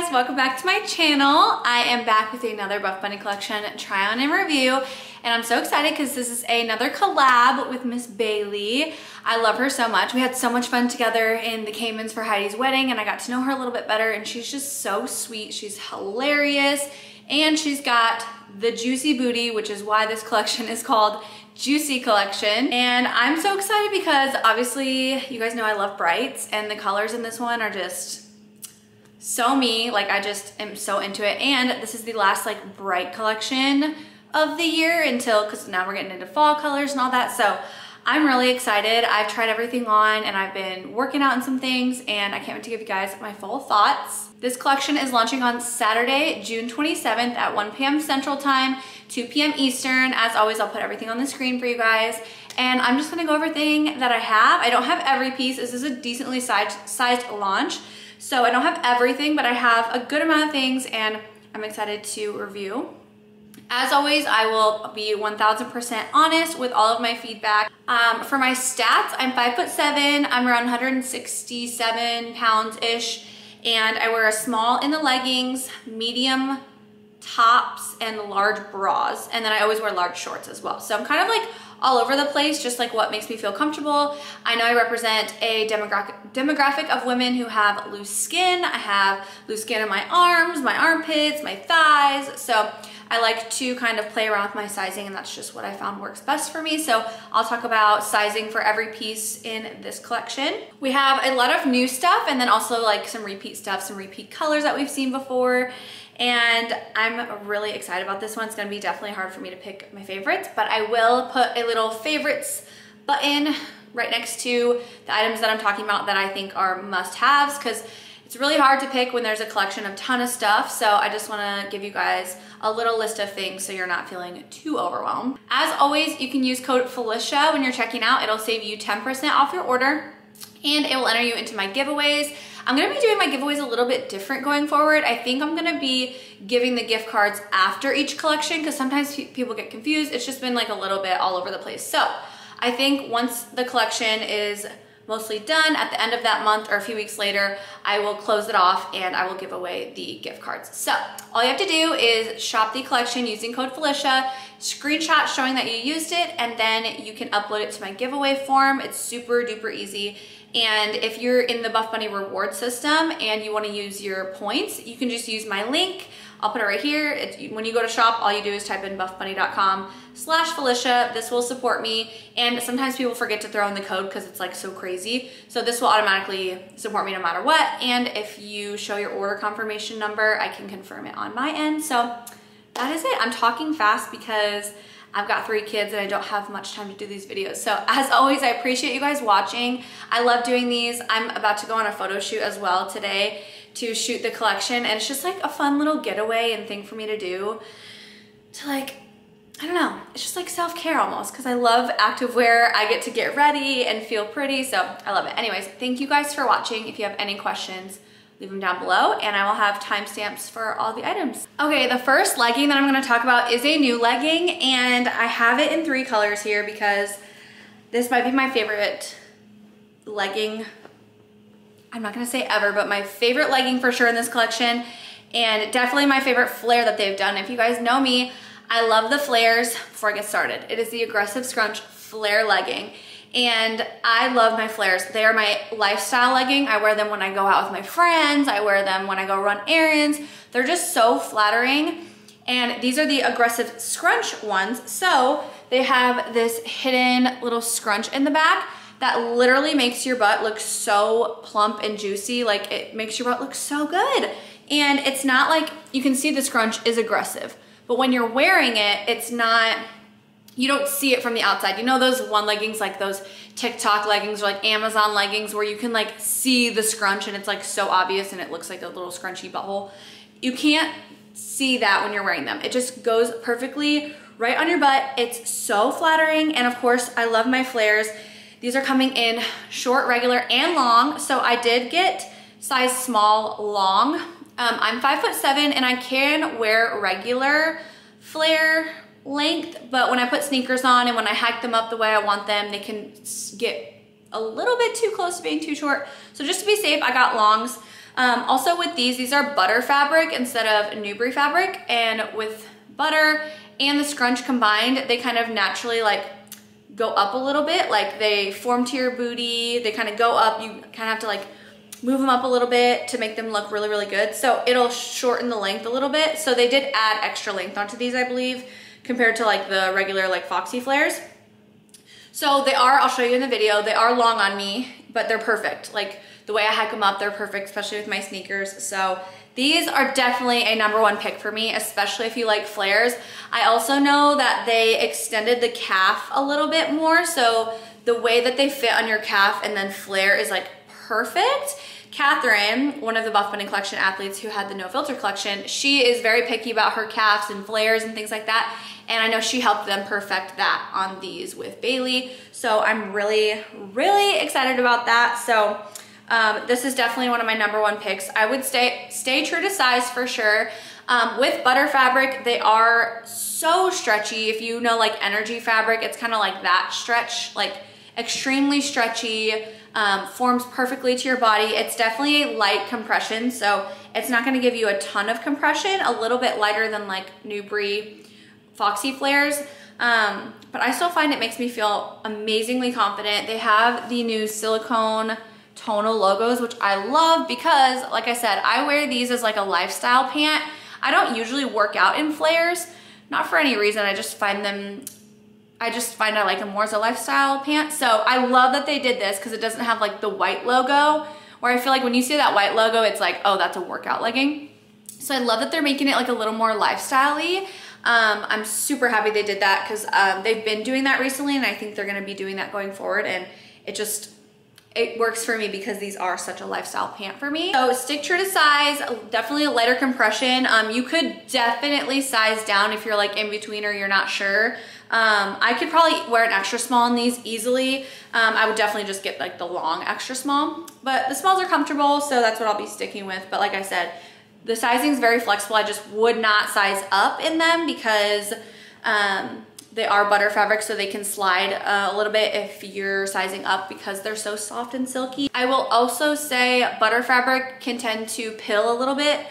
guys, welcome back to my channel. I am back with another Buff Bunny Collection try on and review and I'm so excited because this is another collab with Miss Bailey. I love her so much. We had so much fun together in the Caymans for Heidi's wedding and I got to know her a little bit better and she's just so sweet. She's hilarious and she's got the Juicy Booty, which is why this collection is called Juicy Collection. And I'm so excited because obviously you guys know I love brights and the colors in this one are just so me. Like I just am so into it. And this is the last like bright collection of the year until, cause now we're getting into fall colors and all that. So I'm really excited. I've tried everything on and I've been working out in some things and I can't wait to give you guys my full thoughts. This collection is launching on Saturday, June 27th at 1 p.m. Central Time, 2 p.m. Eastern. As always, I'll put everything on the screen for you guys. And I'm just gonna go over everything that I have. I don't have every piece. This is a decently sized, sized launch. So I don't have everything, but I have a good amount of things and I'm excited to review. As always, I will be 1000% honest with all of my feedback. Um, for my stats, I'm five foot seven, I'm around 167 pounds-ish, and I wear a small in the leggings, medium tops, and large bras. And then I always wear large shorts as well. So I'm kind of like all over the place, just like what makes me feel comfortable. I know I represent a demographic, demographic of women who have loose skin. I have loose skin in my arms, my armpits, my thighs. So I like to kind of play around with my sizing and that's just what I found works best for me. So I'll talk about sizing for every piece in this collection. We have a lot of new stuff and then also like some repeat stuff, some repeat colors that we've seen before and I'm really excited about this one. It's gonna be definitely hard for me to pick my favorites, but I will put a little favorites button right next to the items that I'm talking about that I think are must-haves because it's really hard to pick when there's a collection of ton of stuff. So I just wanna give you guys a little list of things so you're not feeling too overwhelmed. As always, you can use code Felicia when you're checking out. It'll save you 10% off your order and it will enter you into my giveaways. I'm gonna be doing my giveaways a little bit different going forward. I think I'm gonna be giving the gift cards after each collection because sometimes people get confused. It's just been like a little bit all over the place. So I think once the collection is mostly done at the end of that month or a few weeks later, I will close it off and I will give away the gift cards. So all you have to do is shop the collection using code Felicia, screenshot showing that you used it, and then you can upload it to my giveaway form. It's super duper easy and if you're in the Buff Bunny reward system and you wanna use your points, you can just use my link. I'll put it right here. It's, when you go to shop, all you do is type in buffbunny.com slash Felicia. This will support me. And sometimes people forget to throw in the code because it's like so crazy. So this will automatically support me no matter what. And if you show your order confirmation number, I can confirm it on my end. So that is it. I'm talking fast because I've got three kids and I don't have much time to do these videos. So as always, I appreciate you guys watching. I love doing these. I'm about to go on a photo shoot as well today to shoot the collection and it's just like a fun little getaway and thing for me to do to like I don't know, it's just like self-care almost because I love activewear. I get to get ready and feel pretty, so I love it. Anyways, thank you guys for watching. If you have any questions, leave them down below and I will have timestamps for all the items. Okay, the first legging that I'm gonna talk about is a new legging and I have it in three colors here because this might be my favorite legging. I'm not gonna say ever, but my favorite legging for sure in this collection and definitely my favorite flare that they've done. If you guys know me, I love the flares before I get started. It is the Aggressive Scrunch Flare Legging and I love my flares. They are my lifestyle legging. I wear them when I go out with my friends. I wear them when I go run errands. They're just so flattering. And these are the aggressive scrunch ones. So they have this hidden little scrunch in the back that literally makes your butt look so plump and juicy. Like it makes your butt look so good. And it's not like, you can see the scrunch is aggressive, but when you're wearing it, it's not, you don't see it from the outside. You know those one leggings, like those TikTok leggings or like Amazon leggings where you can like see the scrunch and it's like so obvious and it looks like a little scrunchy butthole. You can't see that when you're wearing them. It just goes perfectly right on your butt. It's so flattering. And of course, I love my flares. These are coming in short, regular, and long. So I did get size small, long. Um, I'm five foot seven and I can wear regular flare length, but when I put sneakers on and when I hike them up the way I want them, they can get a little bit too close to being too short. So just to be safe, I got longs. Um, also with these, these are butter fabric instead of Nubre fabric. And with butter and the scrunch combined, they kind of naturally like go up a little bit. Like they form to your booty, they kind of go up. You kind of have to like move them up a little bit to make them look really, really good. So it'll shorten the length a little bit. So they did add extra length onto these, I believe, compared to like the regular like Foxy flares. So they are, I'll show you in the video, they are long on me, but they're perfect. Like the way I hike them up, they're perfect, especially with my sneakers. So these are definitely a number one pick for me, especially if you like flares. I also know that they extended the calf a little bit more. So the way that they fit on your calf and then flare is like perfect. Catherine, one of the Buff Bunny Collection athletes who had the No Filter collection, she is very picky about her calves and flares and things like that. And I know she helped them perfect that on these with Bailey. So I'm really, really excited about that. So um, this is definitely one of my number one picks. I would stay, stay true to size for sure. Um, with butter fabric, they are so stretchy. If you know like energy fabric, it's kind of like that stretch, like extremely stretchy, um, forms perfectly to your body. It's definitely a light compression, so it's not gonna give you a ton of compression, a little bit lighter than like Nubre Foxy Flares. Um, but I still find it makes me feel amazingly confident. They have the new silicone tonal logos, which I love because, like I said, I wear these as like a lifestyle pant. I don't usually work out in flares, not for any reason. I just find them, I just find I like them more as a lifestyle pant. So I love that they did this because it doesn't have like the white logo where I feel like when you see that white logo, it's like, oh, that's a workout legging. So I love that they're making it like a little more lifestyle-y. Um, I'm super happy they did that because um, they've been doing that recently and I think they're gonna be doing that going forward and it just it works for me because these are such a lifestyle pant for me. So stick true to size, definitely a lighter compression. Um, you could definitely size down if you're like in between or you're not sure. Um, I could probably wear an extra small in these easily. Um, I would definitely just get like the long extra small, but the smalls are comfortable, so that's what I'll be sticking with. But like I said, the sizing is very flexible. I just would not size up in them because um, they are butter fabric so they can slide uh, a little bit if you're sizing up because they're so soft and silky. I will also say butter fabric can tend to pill a little bit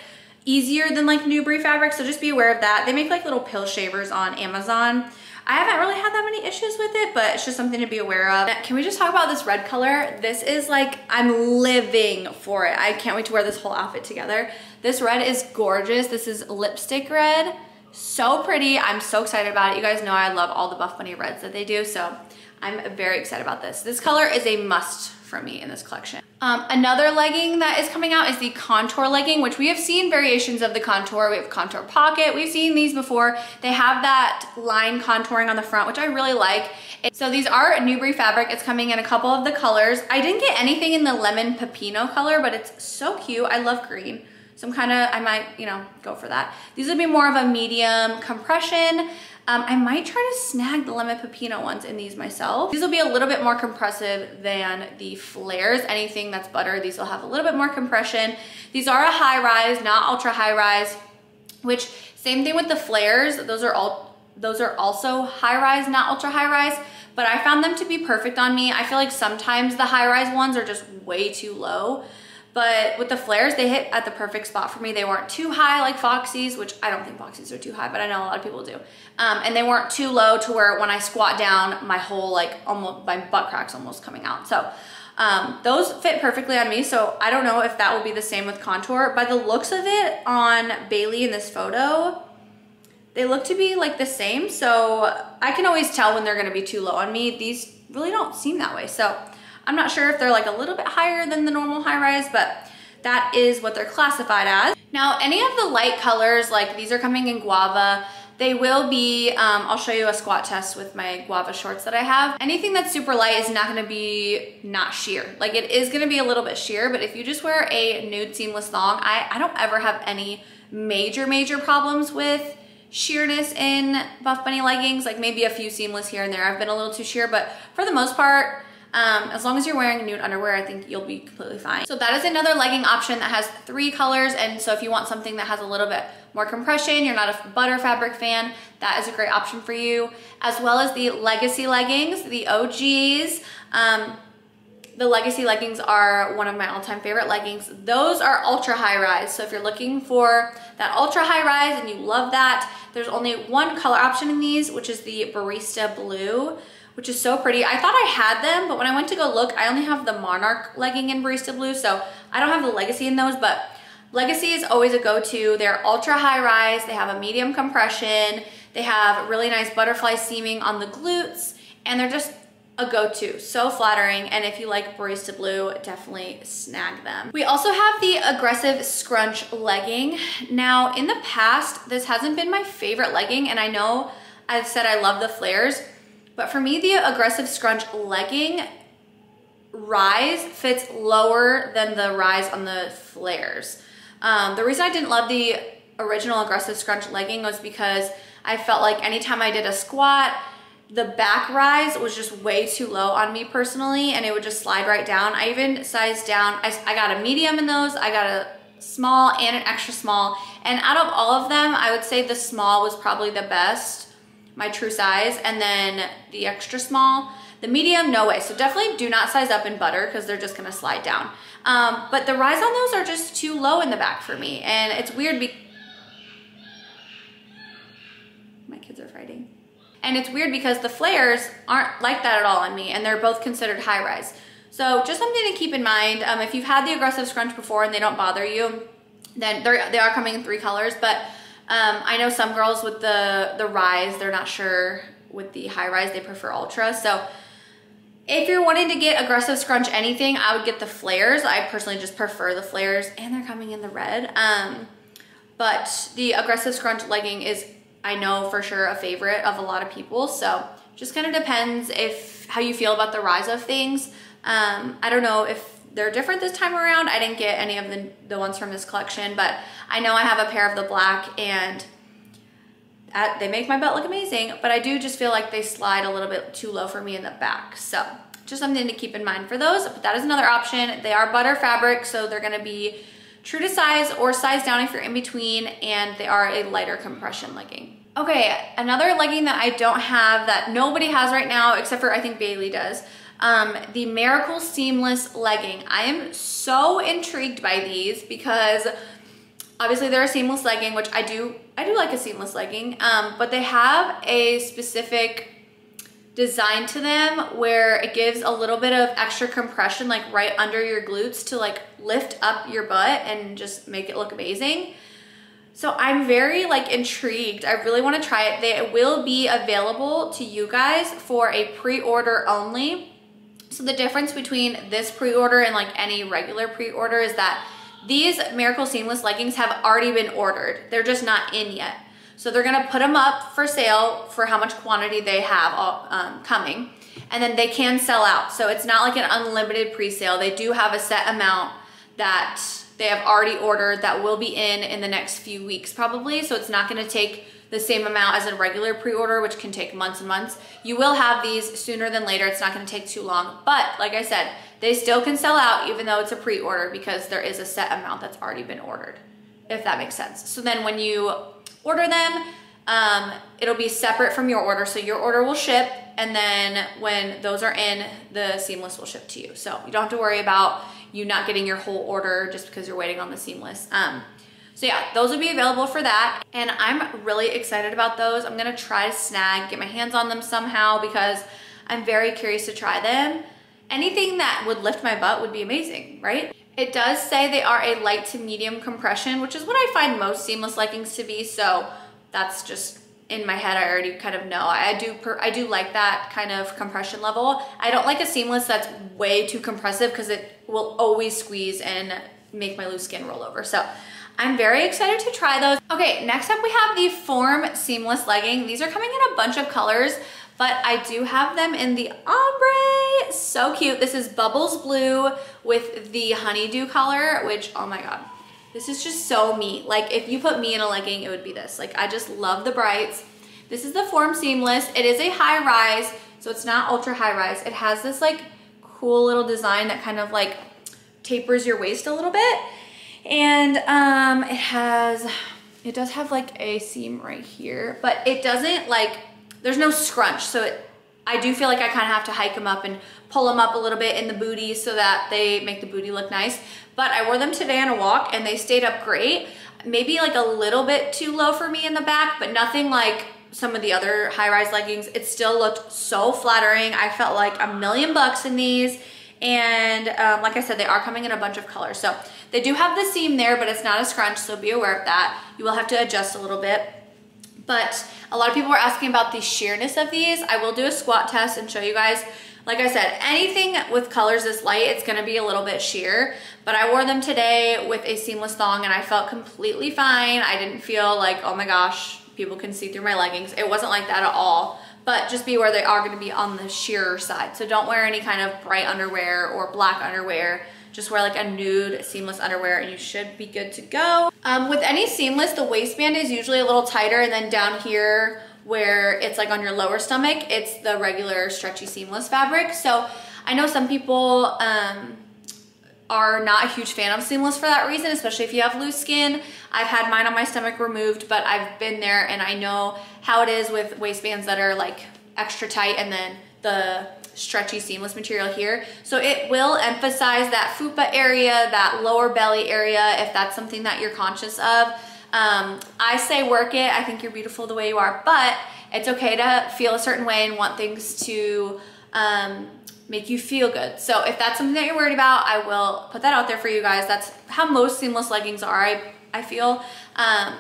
easier than like Nubre fabric, so just be aware of that. They make like little pill shavers on Amazon. I haven't really had that many issues with it, but it's just something to be aware of. Can we just talk about this red color? This is like, I'm living for it. I can't wait to wear this whole outfit together. This red is gorgeous. This is lipstick red. So pretty. I'm so excited about it. You guys know I love all the Buff Bunny reds that they do, so I'm very excited about this. This color is a must for me in this collection. Um, another legging that is coming out is the contour legging, which we have seen variations of the contour. We have contour pocket. We've seen these before. They have that line contouring on the front, which I really like. So these are Nubre fabric. It's coming in a couple of the colors. I didn't get anything in the lemon pepino color, but it's so cute. I love green. So I'm kind of, I might, you know, go for that. These would be more of a medium compression. Um, I might try to snag the lemon pepino ones in these myself. These will be a little bit more compressive than the flares. Anything that's butter, these will have a little bit more compression. These are a high rise, not ultra high rise, which same thing with the flares. Those are all, those are also high rise, not ultra high rise, but I found them to be perfect on me. I feel like sometimes the high rise ones are just way too low. But with the flares, they hit at the perfect spot for me. They weren't too high like Foxy's, which I don't think Foxy's are too high, but I know a lot of people do. Um, and they weren't too low to where when I squat down, my whole like almost, my butt crack's almost coming out. So um, those fit perfectly on me. So I don't know if that will be the same with contour. By the looks of it on Bailey in this photo, they look to be like the same. So I can always tell when they're gonna be too low on me. These really don't seem that way. So I'm not sure if they're like a little bit higher than the normal high rise, but that is what they're classified as. Now, any of the light colors, like these are coming in guava, they will be, um, I'll show you a squat test with my guava shorts that I have. Anything that's super light is not gonna be not sheer. Like it is gonna be a little bit sheer, but if you just wear a nude seamless thong, I, I don't ever have any major, major problems with sheerness in Buff Bunny leggings, like maybe a few seamless here and there. I've been a little too sheer, but for the most part, um, as long as you're wearing nude underwear, I think you'll be completely fine. So that is another legging option that has three colors. And so if you want something that has a little bit more compression, you're not a butter fabric fan, that is a great option for you. As well as the legacy leggings, the OGs. Um, the Legacy leggings are one of my all-time favorite leggings. Those are ultra high rise. So if you're looking for that ultra high rise and you love that, there's only one color option in these, which is the Barista Blue, which is so pretty. I thought I had them, but when I went to go look, I only have the Monarch legging in Barista Blue, so I don't have the Legacy in those, but Legacy is always a go-to. They're ultra high rise, they have a medium compression, they have really nice butterfly seaming on the glutes, and they're just a go-to, so flattering. And if you like Barista Blue, definitely snag them. We also have the Aggressive Scrunch legging. Now in the past, this hasn't been my favorite legging and I know I've said I love the flares, but for me, the Aggressive Scrunch legging rise fits lower than the rise on the flares. Um, the reason I didn't love the original Aggressive Scrunch legging was because I felt like anytime I did a squat, the back rise was just way too low on me personally and it would just slide right down. I even sized down, I, I got a medium in those, I got a small and an extra small. And out of all of them, I would say the small was probably the best, my true size, and then the extra small. The medium, no way. So definitely do not size up in butter because they're just gonna slide down. Um, but the rise on those are just too low in the back for me. And it's weird because my kids are fighting. And it's weird because the flares aren't like that at all on me and they're both considered high rise. So just something to keep in mind. Um, if you've had the aggressive scrunch before and they don't bother you, then they are coming in three colors. But um, I know some girls with the, the rise, they're not sure with the high rise, they prefer ultra. So if you're wanting to get aggressive scrunch anything, I would get the flares. I personally just prefer the flares and they're coming in the red. Um, but the aggressive scrunch legging is I know for sure a favorite of a lot of people. So just kind of depends if how you feel about the rise of things. Um, I don't know if they're different this time around. I didn't get any of the, the ones from this collection, but I know I have a pair of the black and at, they make my butt look amazing, but I do just feel like they slide a little bit too low for me in the back. So just something to keep in mind for those, but that is another option. They are butter fabric, so they're gonna be true to size or size down if you're in between, and they are a lighter compression legging. Okay, another legging that I don't have that nobody has right now, except for I think Bailey does, um, the Miracle Seamless Legging. I am so intrigued by these because obviously they're a seamless legging, which I do, I do like a seamless legging, um, but they have a specific design to them where it gives a little bit of extra compression like right under your glutes to like lift up your butt and just make it look amazing. So I'm very like intrigued. I really want to try it. They will be available to you guys for a pre-order only. So the difference between this pre-order and like any regular pre-order is that these Miracle Seamless leggings have already been ordered. They're just not in yet. So they're gonna put them up for sale for how much quantity they have all, um, coming. And then they can sell out. So it's not like an unlimited pre-sale. They do have a set amount that they have already ordered that will be in in the next few weeks probably. So it's not gonna take the same amount as a regular pre-order, which can take months and months. You will have these sooner than later. It's not gonna take too long. But like I said, they still can sell out even though it's a pre-order because there is a set amount that's already been ordered, if that makes sense. So then when you order them, um, it'll be separate from your order. So your order will ship and then when those are in, the seamless will ship to you. So you don't have to worry about you not getting your whole order just because you're waiting on the seamless. Um, so yeah, those will be available for that. And I'm really excited about those. I'm gonna try to snag, get my hands on them somehow because I'm very curious to try them. Anything that would lift my butt would be amazing, right? It does say they are a light to medium compression, which is what I find most seamless leggings to be. So that's just in my head, I already kind of know. I do per, I do like that kind of compression level. I don't like a seamless that's way too compressive because it will always squeeze and make my loose skin roll over. So I'm very excited to try those. Okay, next up we have the Form Seamless Legging. These are coming in a bunch of colors, but I do have them in the ombre. So cute. This is Bubbles Blue with the Honeydew color, which, oh my God. This is just so me. Like if you put me in a legging, it would be this. Like I just love the brights. This is the Form Seamless. It is a high rise, so it's not ultra high rise. It has this like cool little design that kind of like tapers your waist a little bit. And um, it has, it does have like a seam right here, but it doesn't like there's no scrunch. So it, I do feel like I kind of have to hike them up and pull them up a little bit in the booty so that they make the booty look nice. But I wore them today on a walk and they stayed up great. Maybe like a little bit too low for me in the back, but nothing like some of the other high-rise leggings. It still looked so flattering. I felt like a million bucks in these. And um, like I said, they are coming in a bunch of colors. So they do have the seam there, but it's not a scrunch, so be aware of that. You will have to adjust a little bit. But a lot of people were asking about the sheerness of these. I will do a squat test and show you guys. Like I said, anything with colors this light, it's gonna be a little bit sheer, but I wore them today with a seamless thong and I felt completely fine. I didn't feel like, oh my gosh, people can see through my leggings. It wasn't like that at all but just be aware they are gonna be on the sheerer side. So don't wear any kind of bright underwear or black underwear. Just wear like a nude seamless underwear and you should be good to go. Um, with any seamless, the waistband is usually a little tighter and then down here where it's like on your lower stomach, it's the regular stretchy seamless fabric. So I know some people, um, are not a huge fan of seamless for that reason, especially if you have loose skin. I've had mine on my stomach removed, but I've been there and I know how it is with waistbands that are like extra tight and then the stretchy seamless material here. So it will emphasize that fupa area, that lower belly area, if that's something that you're conscious of. Um, I say work it. I think you're beautiful the way you are, but it's okay to feel a certain way and want things to um, make you feel good. So if that's something that you're worried about, I will put that out there for you guys. That's how most seamless leggings are, I, I feel. Um,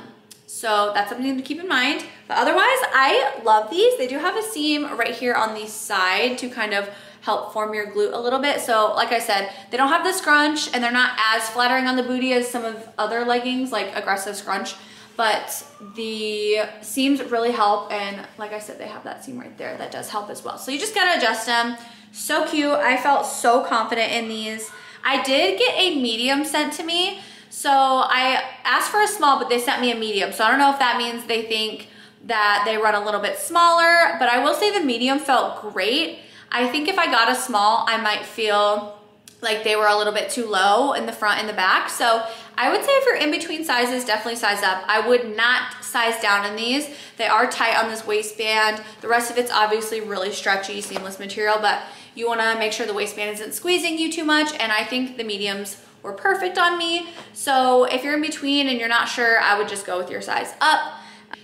so that's something to keep in mind. But otherwise, I love these. They do have a seam right here on the side to kind of help form your glute a little bit. So like I said, they don't have the scrunch and they're not as flattering on the booty as some of other leggings like aggressive scrunch, but the seams really help. And like I said, they have that seam right there that does help as well. So you just gotta adjust them. So cute. I felt so confident in these. I did get a medium sent to me. So I asked for a small, but they sent me a medium. So I don't know if that means they think that they run a little bit smaller, but I will say the medium felt great. I think if I got a small, I might feel like they were a little bit too low in the front and the back. So I would say if you're in between sizes, definitely size up. I would not size down in these. They are tight on this waistband. The rest of it's obviously really stretchy, seamless material, but you wanna make sure the waistband isn't squeezing you too much, and I think the mediums were perfect on me. So if you're in between and you're not sure, I would just go with your size up.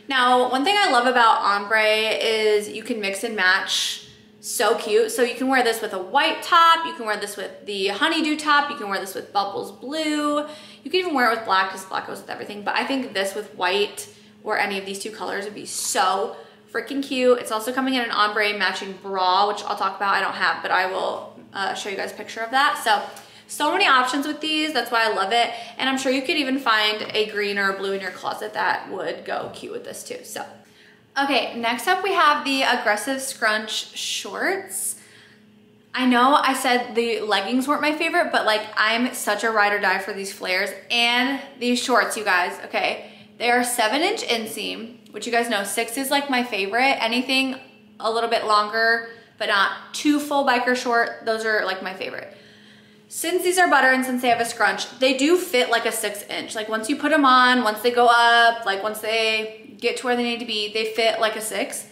Now, one thing I love about ombre is you can mix and match so cute. So you can wear this with a white top, you can wear this with the honeydew top, you can wear this with bubbles blue, you can even wear it with black because black goes with everything. But I think this with white or any of these two colors would be so freaking cute. It's also coming in an ombre matching bra, which I'll talk about. I don't have, but I will uh, show you guys a picture of that. So, so many options with these. That's why I love it. And I'm sure you could even find a green or a blue in your closet that would go cute with this too. So, okay, next up we have the aggressive scrunch shorts. I know I said the leggings weren't my favorite, but like I'm such a ride or die for these flares and these shorts, you guys, okay? They are seven inch inseam, which you guys know, six is like my favorite. Anything a little bit longer, but not too full biker short, those are like my favorite. Since these are butter and since they have a scrunch, they do fit like a six inch. Like once you put them on, once they go up, like once they get to where they need to be, they fit like a six.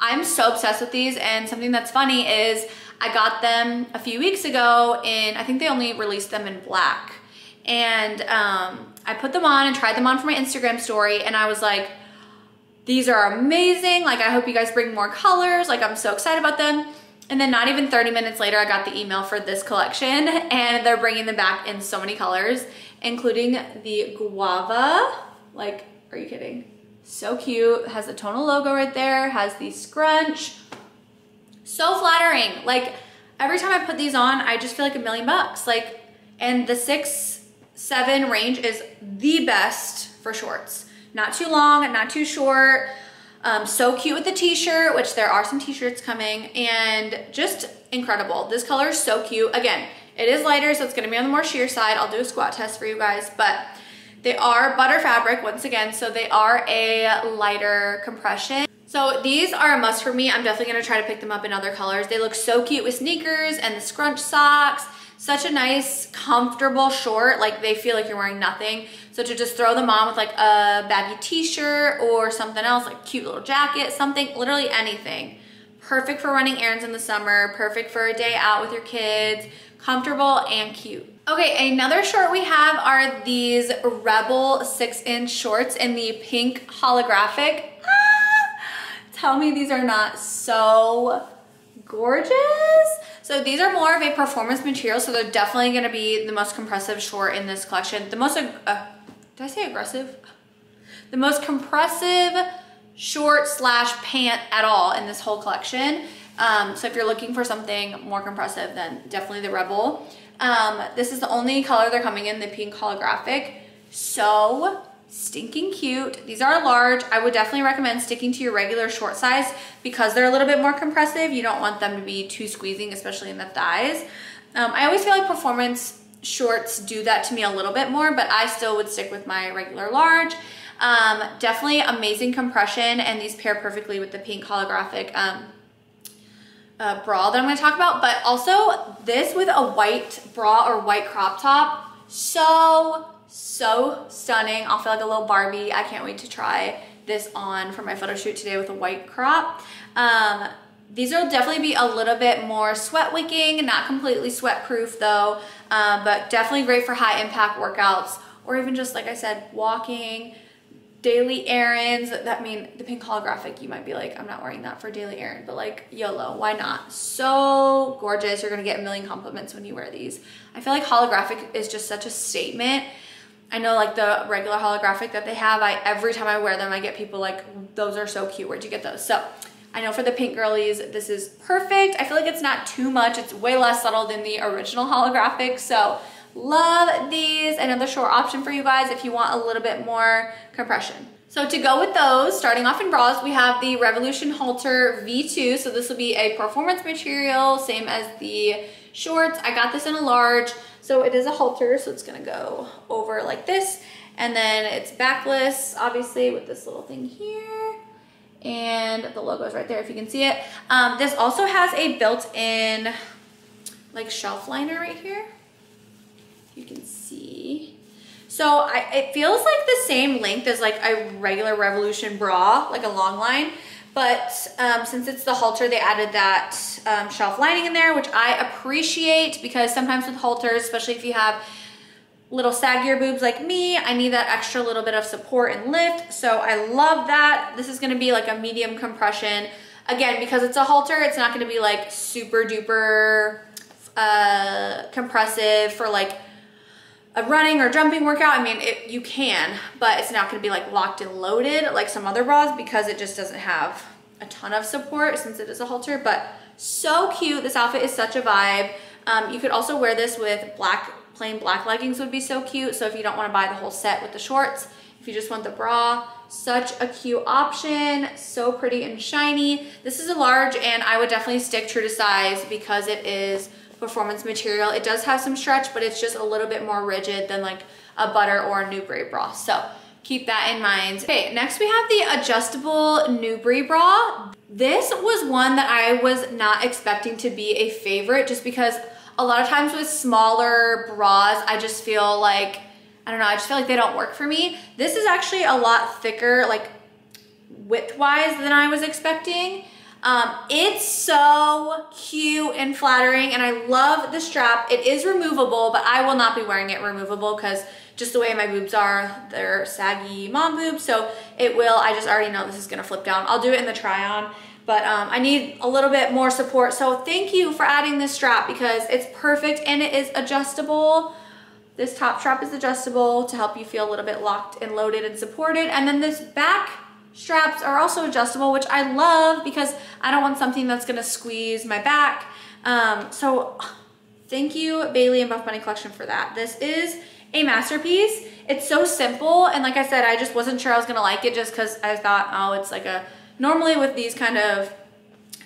I'm so obsessed with these and something that's funny is I got them a few weeks ago and I think they only released them in black. And um, I put them on and tried them on for my Instagram story and I was like, these are amazing. Like, I hope you guys bring more colors. Like, I'm so excited about them. And then not even 30 minutes later, I got the email for this collection and they're bringing them back in so many colors, including the guava. Like, are you kidding? So cute, has the tonal logo right there, has the scrunch. So flattering. Like, every time I put these on, I just feel like a million bucks. Like, and the six seven range is the best for shorts. Not too long, not too short. Um, so cute with the t-shirt, which there are some t-shirts coming, and just incredible. This color is so cute. Again, it is lighter, so it's gonna be on the more sheer side. I'll do a squat test for you guys, but they are butter fabric once again, so they are a lighter compression. So these are a must for me. I'm definitely gonna try to pick them up in other colors. They look so cute with sneakers and the scrunch socks such a nice, comfortable short. Like they feel like you're wearing nothing. So to just throw them on with like a baggy t-shirt or something else, like cute little jacket, something, literally anything. Perfect for running errands in the summer, perfect for a day out with your kids, comfortable and cute. Okay, another short we have are these Rebel six inch shorts in the pink holographic. Ah, tell me these are not so gorgeous. So these are more of a performance material, so they're definitely gonna be the most compressive short in this collection. The most, uh, did I say aggressive? The most compressive short slash pant at all in this whole collection. Um, so if you're looking for something more compressive, then definitely the Rebel. Um, this is the only color they're coming in, the pink holographic. So stinking cute. These are large. I would definitely recommend sticking to your regular short size because they're a little bit more compressive. You don't want them to be too squeezing, especially in the thighs. Um, I always feel like performance shorts do that to me a little bit more, but I still would stick with my regular large. Um, definitely amazing compression and these pair perfectly with the pink holographic um, uh, bra that I'm gonna talk about, but also this with a white bra or white crop top, so, so stunning. I'll feel like a little Barbie. I can't wait to try this on for my photo shoot today with a white crop. Um, these will definitely be a little bit more sweat wicking, not completely sweat proof though, um, but definitely great for high impact workouts or even just like I said, walking, daily errands. That mean the pink holographic, you might be like, I'm not wearing that for daily errand, but like YOLO, why not? So gorgeous. You're gonna get a million compliments when you wear these. I feel like holographic is just such a statement. I know like the regular holographic that they have, I every time I wear them, I get people like, those are so cute. Where'd you get those? So I know for the pink girlies, this is perfect. I feel like it's not too much. It's way less subtle than the original holographic. So love these. Another short option for you guys if you want a little bit more compression. So to go with those, starting off in bras, we have the Revolution Halter V2. So this will be a performance material, same as the shorts. I got this in a large. So it is a halter, so it's gonna go over like this. And then it's backless, obviously, with this little thing here. And the logo is right there if you can see it. Um, this also has a built-in like shelf liner right here. You can see. So I, it feels like the same length as like a regular Revolution bra, like a long line. But um, since it's the halter, they added that um, shelf lining in there, which I appreciate because sometimes with halters, especially if you have little saggier boobs like me, I need that extra little bit of support and lift. So I love that. This is gonna be like a medium compression. Again, because it's a halter, it's not gonna be like super duper uh, compressive for like a running or jumping workout, I mean, it, you can, but it's not gonna be like locked and loaded like some other bras because it just doesn't have a ton of support since it is a halter, but so cute. This outfit is such a vibe. Um, you could also wear this with black, plain black leggings would be so cute. So if you don't wanna buy the whole set with the shorts, if you just want the bra, such a cute option, so pretty and shiny. This is a large and I would definitely stick true to size because it is performance material. It does have some stretch, but it's just a little bit more rigid than like a butter or a Nubre bra. So keep that in mind. Okay, next we have the adjustable Nubre bra. This was one that I was not expecting to be a favorite just because a lot of times with smaller bras, I just feel like, I don't know, I just feel like they don't work for me. This is actually a lot thicker, like width-wise than I was expecting. Um, it's so cute and flattering and I love the strap. It is removable, but I will not be wearing it removable because just the way my boobs are, they're saggy mom boobs. So it will, I just already know this is gonna flip down. I'll do it in the try on, but um, I need a little bit more support. So thank you for adding this strap because it's perfect and it is adjustable. This top strap is adjustable to help you feel a little bit locked and loaded and supported. And then this back straps are also adjustable, which I love because I don't want something that's gonna squeeze my back. Um, so thank you Bailey and Buff Bunny Collection for that. This is a masterpiece. It's so simple. And like I said, I just wasn't sure I was gonna like it just cause I thought, oh, it's like a, normally with these kind of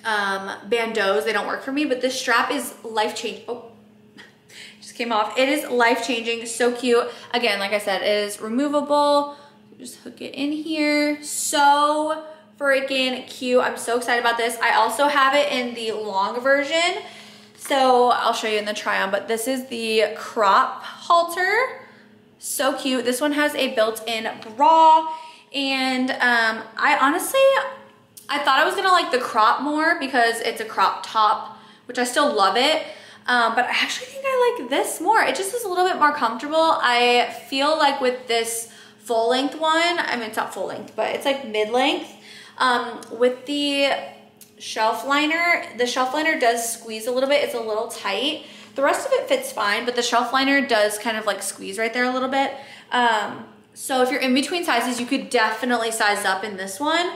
um, bandeaus, they don't work for me, but this strap is life-changing. Oh, just came off. It is life-changing, so cute. Again, like I said, it is removable just hook it in here. So freaking cute. I'm so excited about this. I also have it in the long version. So I'll show you in the try on, but this is the crop halter. So cute. This one has a built-in bra. And um, I honestly, I thought I was gonna like the crop more because it's a crop top, which I still love it. Um, but I actually think I like this more. It just is a little bit more comfortable. I feel like with this full length one, I mean, it's not full length, but it's like mid length. Um, with the shelf liner, the shelf liner does squeeze a little bit. It's a little tight. The rest of it fits fine, but the shelf liner does kind of like squeeze right there a little bit. Um, so if you're in between sizes, you could definitely size up in this one.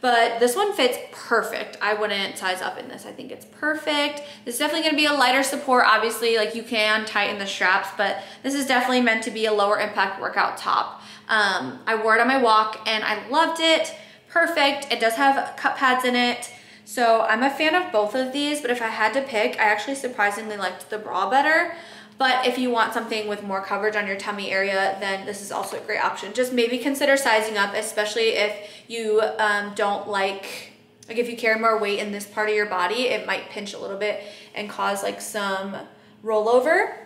But this one fits perfect. I wouldn't size up in this. I think it's perfect. This is definitely gonna be a lighter support. Obviously, like you can tighten the straps, but this is definitely meant to be a lower impact workout top. Um, I wore it on my walk and I loved it. Perfect. It does have cup pads in it. So I'm a fan of both of these, but if I had to pick, I actually surprisingly liked the bra better. But if you want something with more coverage on your tummy area, then this is also a great option. Just maybe consider sizing up, especially if you um, don't like, like if you carry more weight in this part of your body, it might pinch a little bit and cause like some rollover.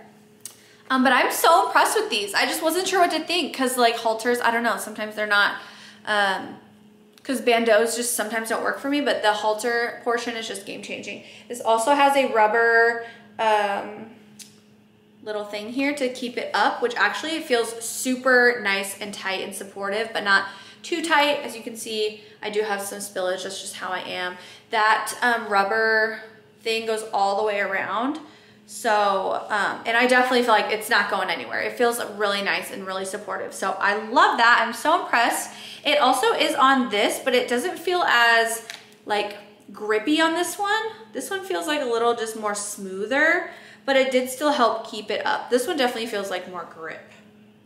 Um, but I'm so impressed with these. I just wasn't sure what to think because like halters, I don't know, sometimes they're not, um, because bandeaus just sometimes don't work for me, but the halter portion is just game changing. This also has a rubber, um, little thing here to keep it up, which actually feels super nice and tight and supportive, but not too tight. As you can see, I do have some spillage. That's just how I am. That um, rubber thing goes all the way around. So, um, and I definitely feel like it's not going anywhere. It feels really nice and really supportive. So I love that. I'm so impressed. It also is on this, but it doesn't feel as like grippy on this one. This one feels like a little just more smoother but it did still help keep it up. This one definitely feels like more grip.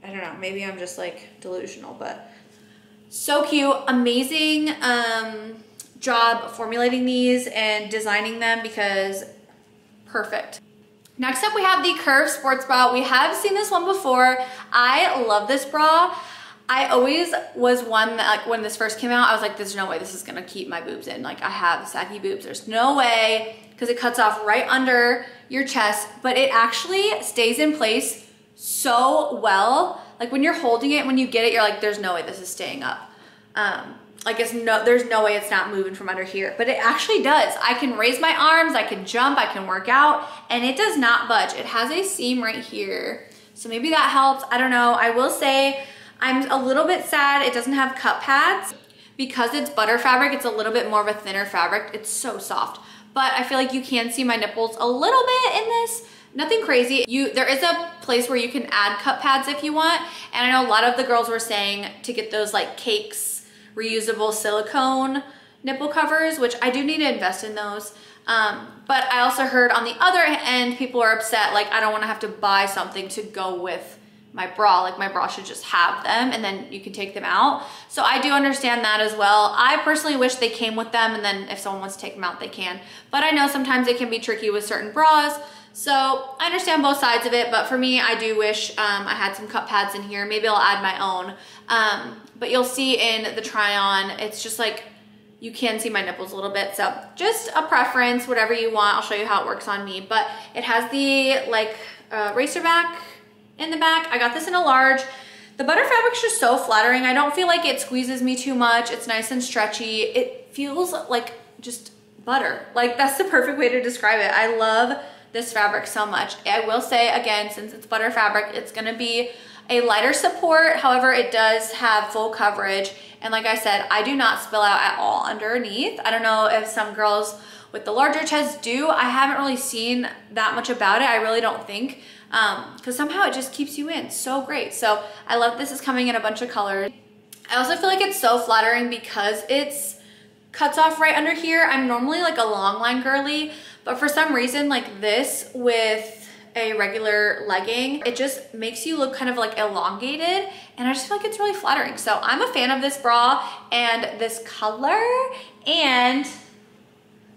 I don't know, maybe I'm just like delusional, but so cute, amazing um, job formulating these and designing them because perfect. Next up, we have the Curve Sports Bra. We have seen this one before. I love this bra. I always was one that like when this first came out, I was like, there's no way this is gonna keep my boobs in. Like I have saggy boobs, there's no way because it cuts off right under your chest, but it actually stays in place so well. Like when you're holding it, when you get it, you're like, there's no way this is staying up. Um, like it's no, there's no way it's not moving from under here, but it actually does. I can raise my arms, I can jump, I can work out, and it does not budge. It has a seam right here. So maybe that helps, I don't know. I will say I'm a little bit sad it doesn't have cup pads. Because it's butter fabric, it's a little bit more of a thinner fabric. It's so soft but I feel like you can see my nipples a little bit in this. Nothing crazy. You There is a place where you can add cup pads if you want. And I know a lot of the girls were saying to get those like cakes, reusable silicone nipple covers, which I do need to invest in those. Um, but I also heard on the other end, people are upset, like I don't wanna have to buy something to go with my bra. Like my bra should just have them and then you can take them out. So I do understand that as well. I personally wish they came with them and then if someone wants to take them out, they can. But I know sometimes it can be tricky with certain bras. So I understand both sides of it, but for me, I do wish um, I had some cup pads in here. Maybe I'll add my own. Um, but you'll see in the try on, it's just like, you can see my nipples a little bit. So just a preference, whatever you want. I'll show you how it works on me. But it has the like uh, racer back in the back. I got this in a large. The butter fabric's just so flattering. I don't feel like it squeezes me too much. It's nice and stretchy. It feels like just butter. Like that's the perfect way to describe it. I love this fabric so much. I will say again, since it's butter fabric, it's gonna be a lighter support. However, it does have full coverage. And like I said, I do not spill out at all underneath. I don't know if some girls with the larger chest do. I haven't really seen that much about it. I really don't think because um, somehow it just keeps you in so great. So I love this is coming in a bunch of colors. I also feel like it's so flattering because it's cuts off right under here. I'm normally like a long line girly, but for some reason like this with a regular legging, it just makes you look kind of like elongated and I just feel like it's really flattering. So I'm a fan of this bra and this color and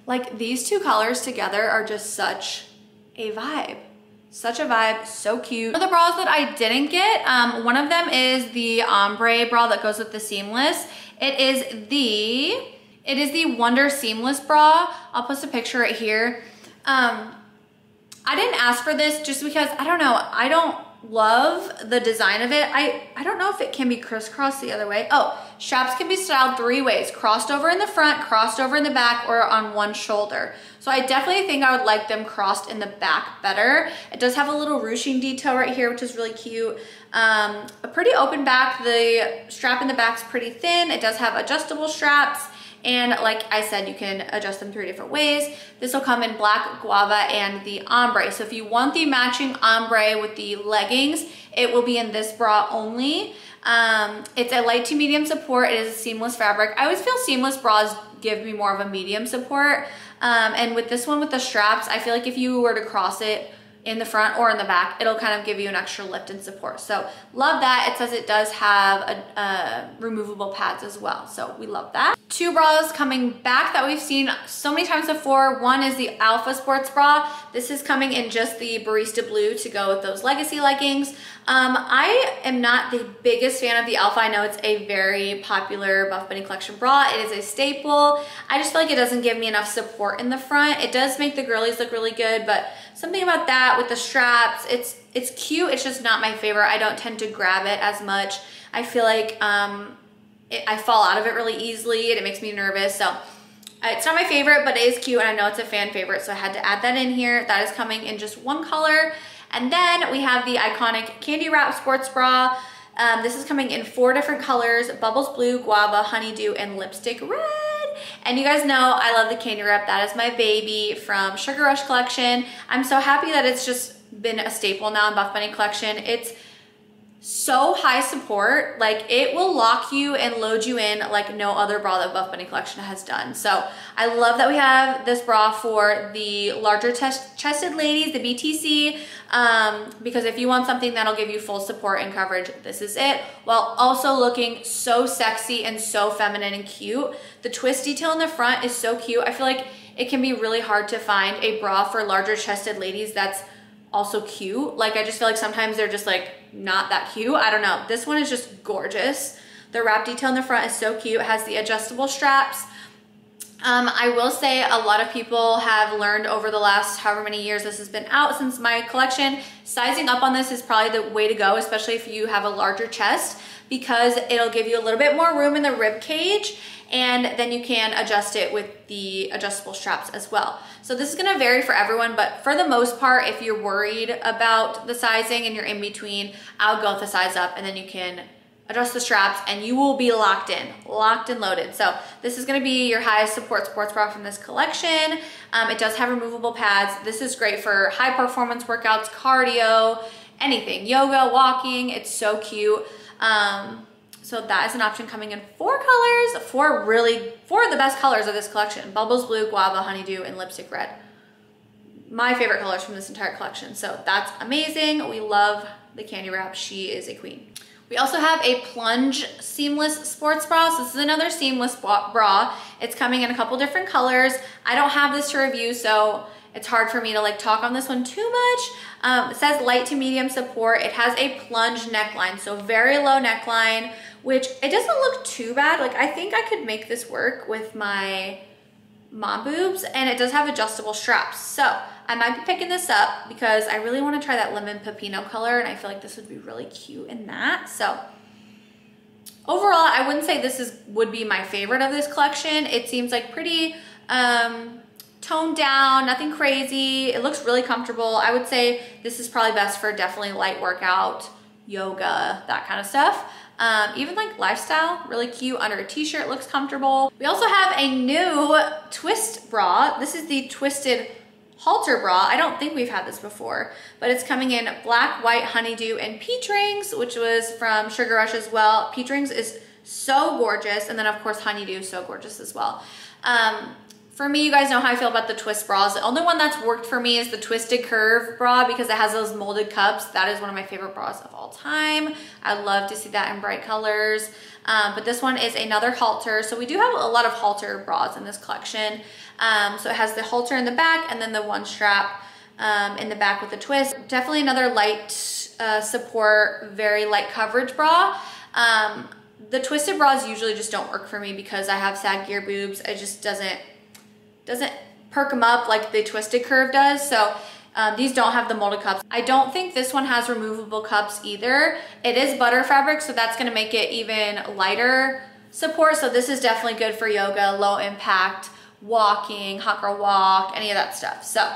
like these two colors together are just such a vibe. Such a vibe, so cute. One of the bras that I didn't get, um, one of them is the ombre bra that goes with the seamless. It is the, it is the Wonder Seamless bra. I'll post a picture right here. Um, I didn't ask for this just because, I don't know, I don't love the design of it. I, I don't know if it can be crisscrossed the other way. Oh, straps can be styled three ways, crossed over in the front, crossed over in the back, or on one shoulder. So I definitely think I would like them crossed in the back better. It does have a little ruching detail right here, which is really cute. Um, a pretty open back. The strap in the back is pretty thin. It does have adjustable straps. And like I said, you can adjust them three different ways. This will come in black guava and the ombre. So if you want the matching ombre with the leggings, it will be in this bra only. Um, it's a light to medium support. It is a seamless fabric. I always feel seamless bras give me more of a medium support. Um, and with this one with the straps, I feel like if you were to cross it in the front or in the back, it'll kind of give you an extra lift and support. So love that. It says it does have a, removable pads as well. So we love that. Two bras coming back that we've seen so many times before. One is the Alpha Sports Bra. This is coming in just the Barista Blue to go with those legacy leggings. Um, I am not the biggest fan of the Alpha. I know it's a very popular Buff Bunny Collection bra. It is a staple. I just feel like it doesn't give me enough support in the front. It does make the girlies look really good, but something about that with the straps, it's it's cute. It's just not my favorite. I don't tend to grab it as much. I feel like um, it, I fall out of it really easily and it makes me nervous. So uh, it's not my favorite, but it is cute and I know it's a fan favorite. So I had to add that in here. That is coming in just one color. And then we have the iconic Candy Wrap Sports Bra. Um, this is coming in four different colors, Bubbles Blue, Guava, Honeydew, and Lipstick Red. And you guys know I love the Candy Wrap. That is my baby from Sugar Rush Collection. I'm so happy that it's just been a staple now in Buff Bunny Collection. It's so high support like it will lock you and load you in like no other bra that buff bunny collection has done. So i love that we have this bra for the larger chested ladies the btc um, because if you want something that'll give you full support and coverage this is it while also looking so sexy and so feminine and cute. The twist detail in the front is so cute. I feel like it can be really hard to find a bra for larger chested ladies that's also cute. Like I just feel like sometimes they're just like not that cute. I don't know. This one is just gorgeous. The wrap detail in the front is so cute. It has the adjustable straps. Um, I will say a lot of people have learned over the last however many years this has been out since my collection, sizing up on this is probably the way to go, especially if you have a larger chest because it'll give you a little bit more room in the rib cage and then you can adjust it with the adjustable straps as well. So this is gonna vary for everyone, but for the most part, if you're worried about the sizing and you're in between, I'll go with the size up and then you can adjust the straps and you will be locked in, locked and loaded. So this is gonna be your highest support sports bra from this collection. Um, it does have removable pads. This is great for high performance workouts, cardio, anything, yoga, walking. It's so cute. Um, so that is an option coming in four colors, four really, four of the best colors of this collection. Bubbles Blue, Guava, Honeydew, and Lipstick Red. My favorite colors from this entire collection. So that's amazing. We love the candy wrap. She is a queen. We also have a plunge seamless sports bra. So this is another seamless bra. It's coming in a couple different colors. I don't have this to review, so it's hard for me to like talk on this one too much. Um, it says light to medium support. It has a plunge neckline, so very low neckline which it doesn't look too bad. Like I think I could make this work with my mom boobs and it does have adjustable straps. So I might be picking this up because I really want to try that lemon pepino color and I feel like this would be really cute in that. So overall, I wouldn't say this is would be my favorite of this collection. It seems like pretty um, toned down, nothing crazy. It looks really comfortable. I would say this is probably best for definitely light workout, yoga, that kind of stuff. Um, even like lifestyle, really cute under a t-shirt, looks comfortable. We also have a new twist bra. This is the twisted halter bra. I don't think we've had this before, but it's coming in black, white, honeydew, and peach rings, which was from Sugar Rush as well. Peach rings is so gorgeous. And then of course, honeydew so gorgeous as well. Um, for me, you guys know how I feel about the twist bras. The only one that's worked for me is the twisted curve bra because it has those molded cups. That is one of my favorite bras of all time. I love to see that in bright colors. Um, but this one is another halter. So we do have a lot of halter bras in this collection. Um, so it has the halter in the back and then the one strap um, in the back with a twist. Definitely another light uh, support, very light coverage bra. Um, the twisted bras usually just don't work for me because I have sag gear boobs. It just doesn't doesn't perk them up like the twisted curve does. So Um, these don't have the molded cups. I don't think this one has removable cups either. It is butter fabric, so that's gonna make it even lighter support. So this is definitely good for yoga, low impact, walking, hot girl walk, any of that stuff. So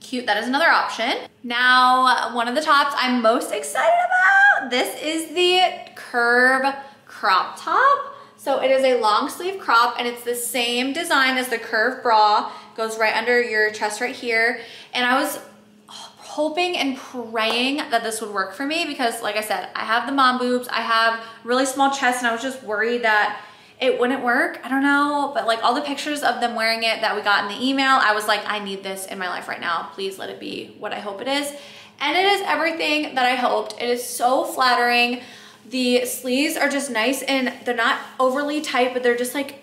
cute, that is another option. Now, one of the tops I'm most excited about, this is the Curve crop top. So it is a long sleeve crop and it's the same design as the curve bra. Goes right under your chest right here. And I was hoping and praying that this would work for me because like I said, I have the mom boobs, I have really small chest and I was just worried that it wouldn't work. I don't know, but like all the pictures of them wearing it that we got in the email, I was like, I need this in my life right now. Please let it be what I hope it is. And it is everything that I hoped. It is so flattering. The sleeves are just nice and they're not overly tight, but they're just like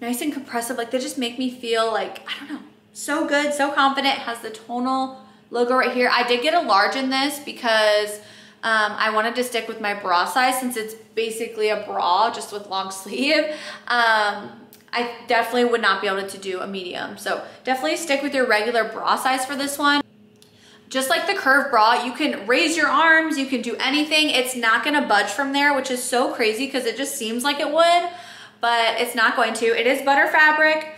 nice and compressive. Like they just make me feel like, I don't know, so good, so confident. Has the tonal logo right here. I did get a large in this because um, I wanted to stick with my bra size since it's basically a bra just with long sleeve. Um, I definitely would not be able to do a medium. So definitely stick with your regular bra size for this one. Just like the curve bra, you can raise your arms, you can do anything. It's not gonna budge from there, which is so crazy because it just seems like it would, but it's not going to. It is butter fabric,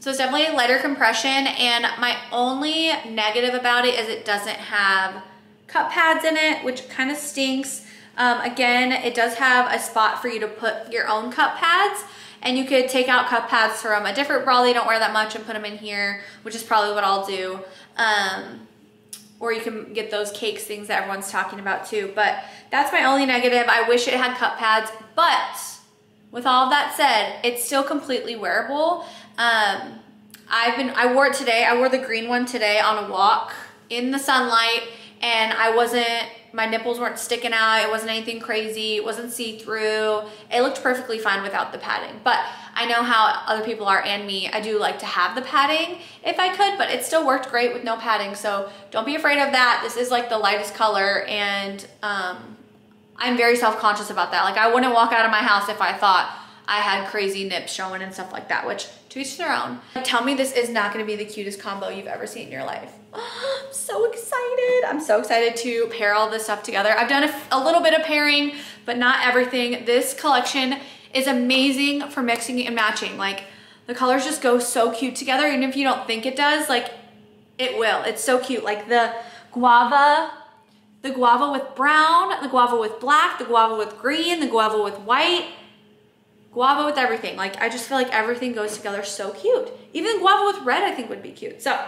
so it's definitely lighter compression. And my only negative about it is it doesn't have cup pads in it, which kind of stinks. Um, again, it does have a spot for you to put your own cup pads and you could take out cup pads from a different bra that you don't wear that much and put them in here, which is probably what I'll do. Um, or you can get those cakes things that everyone's talking about too. But that's my only negative. I wish it had cup pads, but with all that said, it's still completely wearable. Um, I've been, I wore it today. I wore the green one today on a walk in the sunlight and I wasn't, my nipples weren't sticking out. It wasn't anything crazy. It wasn't see-through. It looked perfectly fine without the padding. But I know how other people are and me. I do like to have the padding if I could, but it still worked great with no padding. So don't be afraid of that. This is like the lightest color and um, I'm very self-conscious about that. Like I wouldn't walk out of my house if I thought I had crazy nips showing and stuff like that, which to each their own. Tell me this is not gonna be the cutest combo you've ever seen in your life. I'm so excited. I'm so excited to pair all this stuff together. I've done a, a little bit of pairing, but not everything. This collection is amazing for mixing and matching. Like the colors just go so cute together. Even if you don't think it does, like it will. It's so cute. Like the guava, the guava with brown, the guava with black, the guava with green, the guava with white, guava with everything. Like I just feel like everything goes together so cute. Even guava with red I think would be cute. So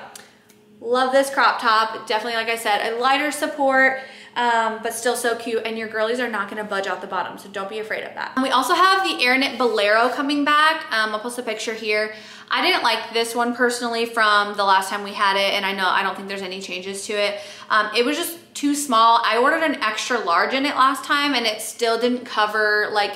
love this crop top. Definitely, like I said, a lighter support um, but still so cute and your girlies are not gonna budge out the bottom so don't be afraid of that. And we also have the Air Knit Bolero coming back. Um, I'll post a picture here. I didn't like this one personally from the last time we had it and I know I don't think there's any changes to it. Um, it was just too small. I ordered an extra large in it last time and it still didn't cover like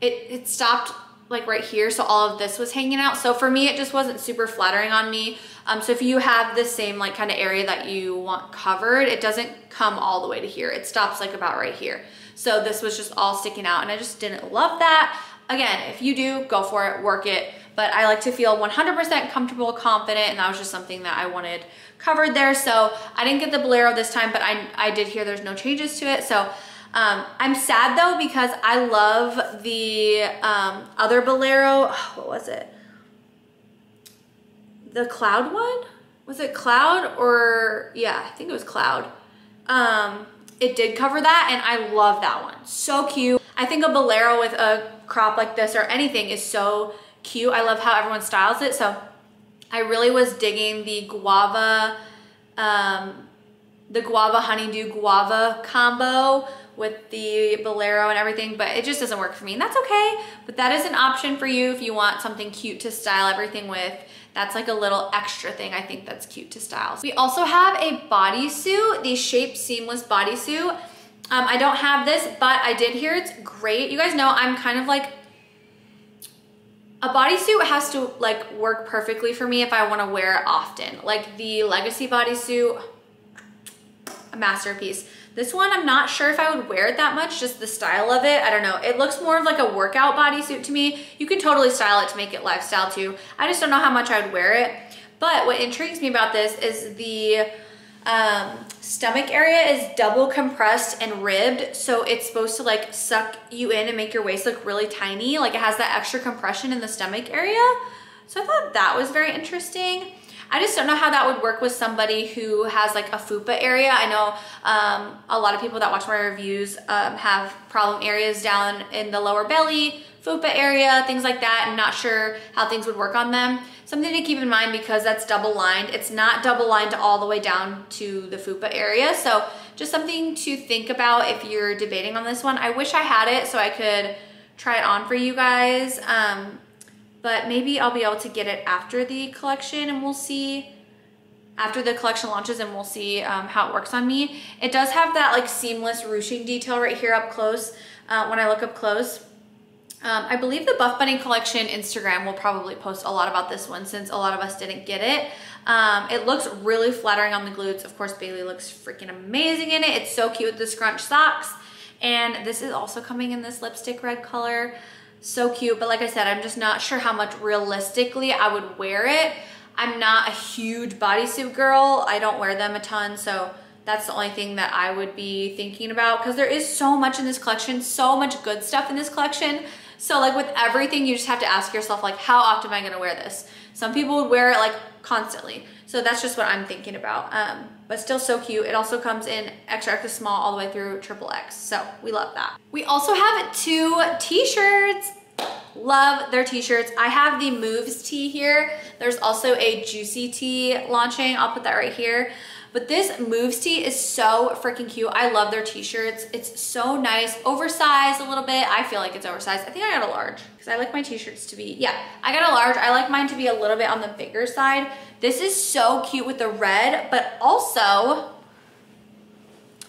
it, it stopped like right here. So all of this was hanging out. So for me it just wasn't super flattering on me. Um, so if you have the same like kind of area that you want covered it doesn't come all the way to here. It stops like about right here. So this was just all sticking out and I just didn't love that. Again if you do go for it work it. But I like to feel 100% comfortable confident and that was just something that I wanted covered there. So I didn't get the bolero this time but I, I did hear there's no changes to it. So um, I'm sad though because I love the um, other Bolero. what was it? The Cloud one? Was it Cloud or, yeah, I think it was Cloud. Um, it did cover that and I love that one. So cute. I think a Bolero with a crop like this or anything is so cute. I love how everyone styles it. So I really was digging the guava, um, the guava honeydew guava combo with the bolero and everything, but it just doesn't work for me. And that's okay, but that is an option for you if you want something cute to style everything with. That's like a little extra thing I think that's cute to style. We also have a bodysuit, the Shape Seamless bodysuit. Um, I don't have this, but I did hear it's great. You guys know I'm kind of like, a bodysuit has to like work perfectly for me if I wanna wear it often. Like the Legacy bodysuit, a masterpiece. This one, I'm not sure if I would wear it that much, just the style of it. I don't know. It looks more of like a workout bodysuit to me. You can totally style it to make it lifestyle too. I just don't know how much I would wear it. But what intrigues me about this is the um, stomach area is double compressed and ribbed. So it's supposed to like suck you in and make your waist look really tiny. Like it has that extra compression in the stomach area. So I thought that was very interesting. I just don't know how that would work with somebody who has like a fupa area. I know um, a lot of people that watch my reviews um, have problem areas down in the lower belly, fupa area, things like that. I'm not sure how things would work on them. Something to keep in mind because that's double lined. It's not double lined all the way down to the fupa area. So just something to think about if you're debating on this one. I wish I had it so I could try it on for you guys. Um, but maybe I'll be able to get it after the collection and we'll see after the collection launches and we'll see um, how it works on me. It does have that like seamless ruching detail right here up close uh, when I look up close. Um, I believe the Buff Bunny collection Instagram will probably post a lot about this one since a lot of us didn't get it. Um, it looks really flattering on the glutes. Of course, Bailey looks freaking amazing in it. It's so cute with the scrunch socks. And this is also coming in this lipstick red color so cute. But like I said, I'm just not sure how much realistically I would wear it. I'm not a huge bodysuit girl. I don't wear them a ton. So that's the only thing that I would be thinking about because there is so much in this collection, so much good stuff in this collection. So like with everything, you just have to ask yourself like, how often am I gonna wear this? Some people would wear it like constantly. So that's just what I'm thinking about. Um, but still so cute. It also comes in extra extra small all the way through triple X. So we love that. We also have two t-shirts. Love their t-shirts. I have the Moves tee here. There's also a Juicy tee launching. I'll put that right here. But this Moves tee is so freaking cute. I love their t-shirts. It's so nice, oversized a little bit. I feel like it's oversized. I think I got a large because I like my t-shirts to be, yeah, I got a large. I like mine to be a little bit on the bigger side. This is so cute with the red, but also,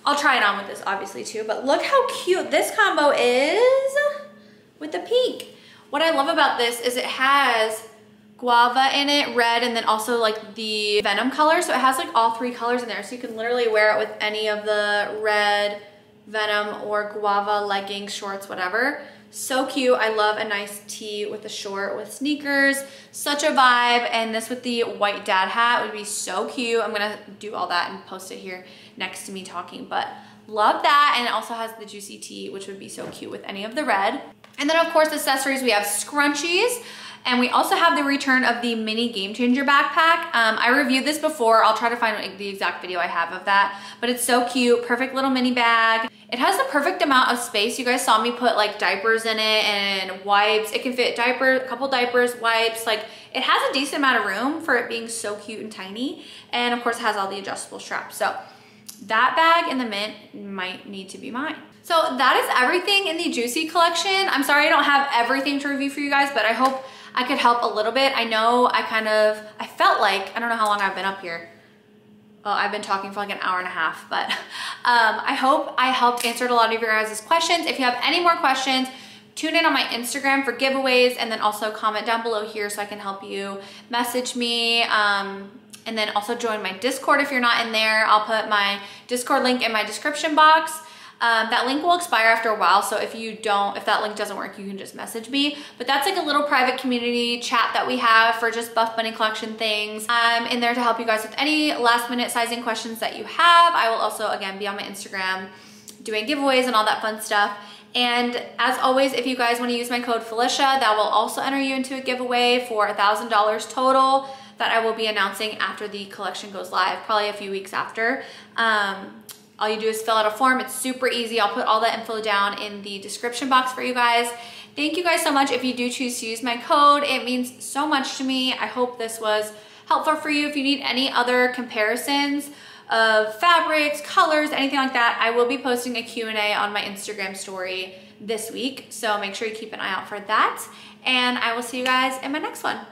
I'll try it on with this obviously too, but look how cute this combo is with the pink. What I love about this is it has guava in it, red, and then also like the Venom color. So it has like all three colors in there. So you can literally wear it with any of the red, Venom, or guava leggings, shorts, whatever. So cute. I love a nice tee with a short with sneakers. Such a vibe. And this with the white dad hat would be so cute. I'm gonna do all that and post it here next to me talking. But love that. And it also has the juicy tee, which would be so cute with any of the red. And then of course accessories, we have scrunchies. And we also have the return of the mini Game Changer backpack. Um, I reviewed this before. I'll try to find the exact video I have of that. But it's so cute. Perfect little mini bag. It has the perfect amount of space. You guys saw me put like diapers in it and wipes. It can fit diaper, a couple diapers, wipes. Like it has a decent amount of room for it being so cute and tiny. And of course it has all the adjustable straps. So that bag in the mint might need to be mine. So that is everything in the Juicy collection. I'm sorry I don't have everything to review for you guys, but I hope I could help a little bit. I know I kind of, I felt like, I don't know how long I've been up here. Well, I've been talking for like an hour and a half, but um, I hope I helped answer a lot of your guys' questions. If you have any more questions, tune in on my Instagram for giveaways and then also comment down below here so I can help you message me. Um, and then also join my Discord if you're not in there. I'll put my Discord link in my description box. Um, that link will expire after a while, so if you don't, if that link doesn't work, you can just message me. But that's like a little private community chat that we have for just Buff Bunny collection things. I'm in there to help you guys with any last minute sizing questions that you have. I will also, again, be on my Instagram doing giveaways and all that fun stuff. And as always, if you guys wanna use my code Felicia, that will also enter you into a giveaway for $1,000 total that I will be announcing after the collection goes live, probably a few weeks after. Um, all you do is fill out a form. It's super easy. I'll put all that info down in the description box for you guys. Thank you guys so much if you do choose to use my code. It means so much to me. I hope this was helpful for you. If you need any other comparisons of fabrics, colors, anything like that, I will be posting a Q&A on my Instagram story this week. So make sure you keep an eye out for that. And I will see you guys in my next one.